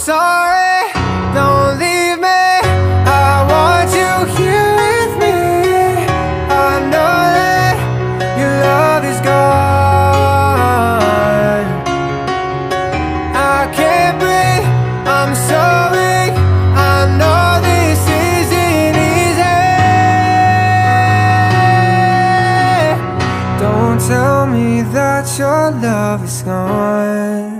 sorry, don't leave me. I want you here with me. I know that your love is gone. I can't breathe, I'm so weak I know this isn't easy. Don't tell me that your love is gone